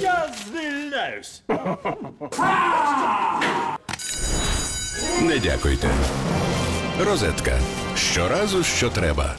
Я звільняюсь. Не дякуйте. Розетка. Щоразу, що треба.